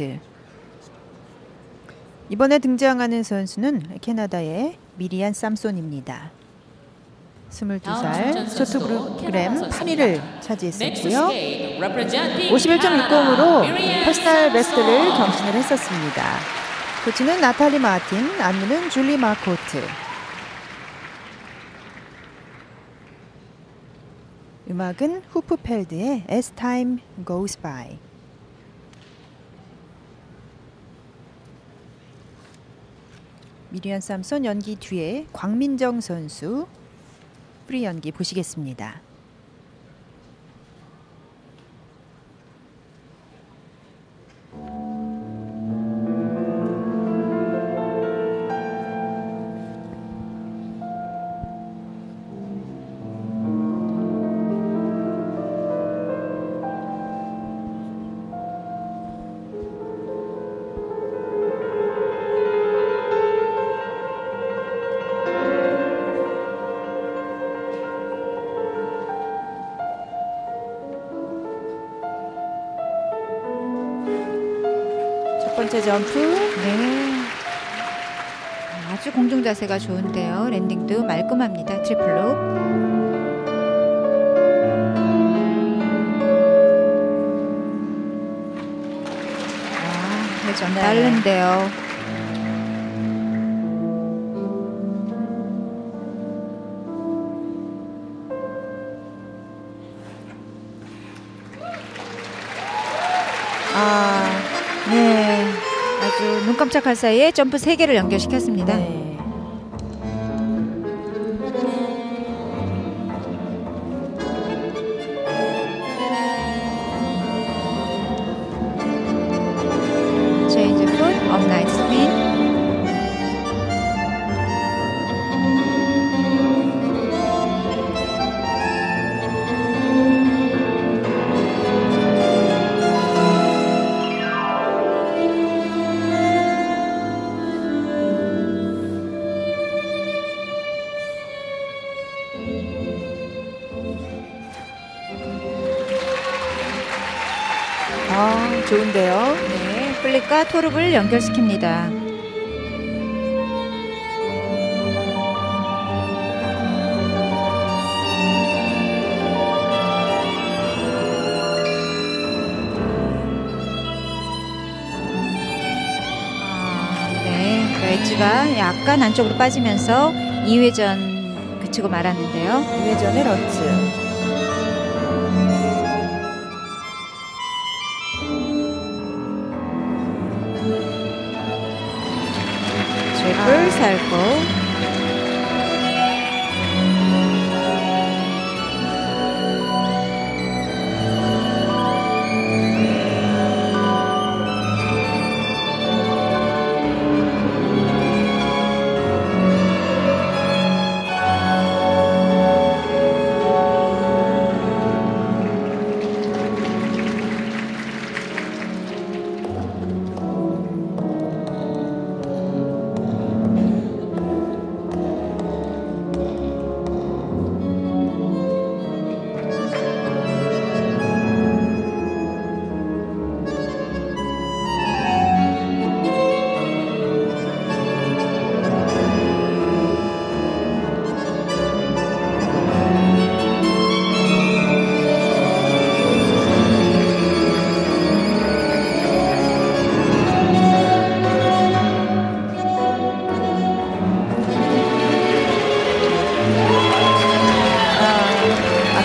포인트. 이번에 등장하는 선수는 캐나다의 미리안 쌈손입니다. 22살 쇼트 프로그램 8위를 차지했었고요. 51.10으로 personal best를 경신을 했었습니다. 코치는 나탈리 마틴, 안무는 줄리 마코트. 음악은 후프펠드의 As Time Goes By. 미리안 쌈손 연기 뒤에 광민정 선수 프리 연기 보시겠습니다. 첫 번째 점프 네. 아주 공중 자세가 좋은데요. 랜딩도 말끔합니다. 트리플로. 아, 회전 네. 빠른데요. 아, 네. 아주 눈 깜짝할 사이에 점프 3개를 연결시켰습니다. 네. 아, 좋은데요. 네, 플립과 토르를 연결시킵니다. 아, 네, 웨지가 약간 안쪽으로 빠지면서 2회전 그치고 말았는데요. 2회전의 런츠. 트리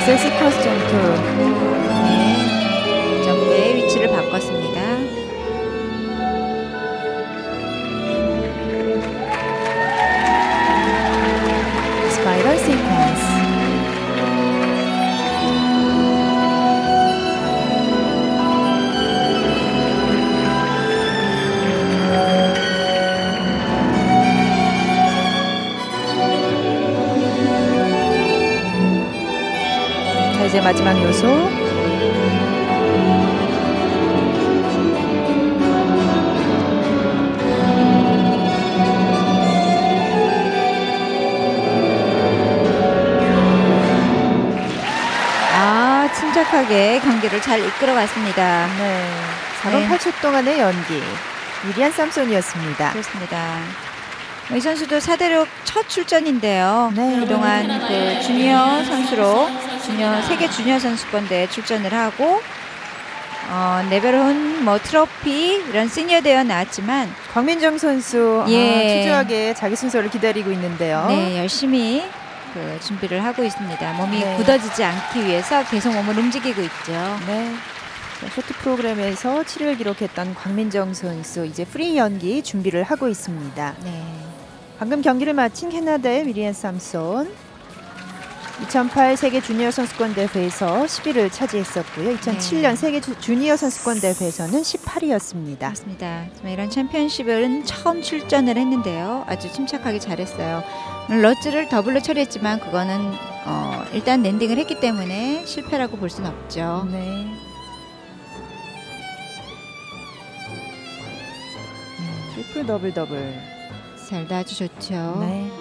플 살고 이제 마지막 요소. 아, 침착하게 경기를 잘 이끌어갔습니다. 네. 4번 네. 8초 동안의 연기. 미리안 삼손이었습니다. 그렇습니다. 이 선수도 사대륙 첫 출전인데요. 네. 그동안 그 주니어 선수로 주니어 세계 주니어 선수권대회 출전을 하고 어, 네벨혼 뭐 트로피 이런 시니어 대회 나왔지만 광민정 선수 아, 예. 초조하게 자기 순서를 기다리고 있는데요. 네 열심히 그 준비를 하고 있습니다. 몸이 네. 굳어지지 않기 위해서 계속 몸을 움직이고 있죠. 네. 자, 쇼트 프로그램에서 7위를 기록했던 광민정 선수 이제 프리 연기 준비를 하고 있습니다. 네. 방금 경기를 마친 캐나다의 미리안 삼손 2008 세계 주니어 선수권 대회에서 10위를 차지했었고요. 2007년 네. 세계 주- 주니어 선수권 대회에서는 18위였습니다. 맞습니다. 이런 챔피언십은 처음 출전을 했는데요. 아주 침착하게 잘했어요. 러츠를 더블로 처리했지만 그거는 어, 일단 landing을 했기 때문에 실패라고 볼 수는 없죠. 네. 트리플 더블 더블. 잘도 아주 좋죠. 네.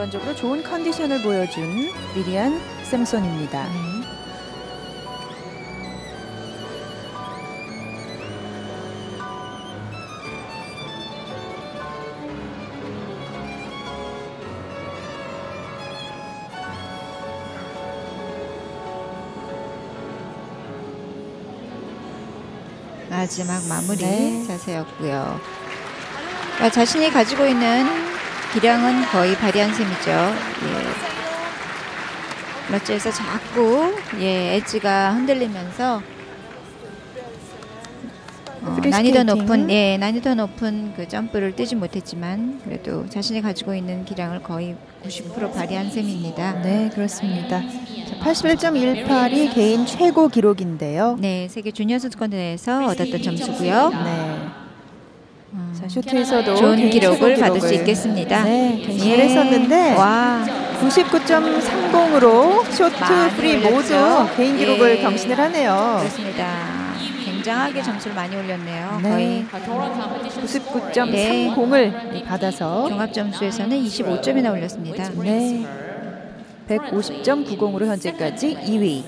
전반적으로 좋은 컨디션을 보여준 미리안 샘손입니다. 네. 마지막 마무리 네. 자세였고요. 아, 자신이 가지고 있는 기량은 거의 발휘한 셈이죠. 예. 러츠에서 자꾸 예, 엣지가 흔들리면서 어, 난이도. 높은 예, 난이도 높은 그 점프를 뛰지 못했지만 그래도 자신이 가지고 있는 기량을 거의 90% 발휘한 셈입니다. 네, 그렇습니다. 81.18이 개인 최고 기록인데요. 네, 세계 주니어 선수권 대회에서 얻었던 점수고요. 네. 쇼트에서도 좋은 기록을 받을 수 있겠습니다. 네, 예. 잘했었는데 와, 99.30으로 쇼트, 프리 모두. 개인 기록을 예. 경신을 하네요. 그렇습니다. 굉장하게 점수를 많이 올렸네요. 네. 거의 99.30을 받아서 종합 점수에서는 25점이나 올렸습니다. 네. 150.90으로 현재까지 2위.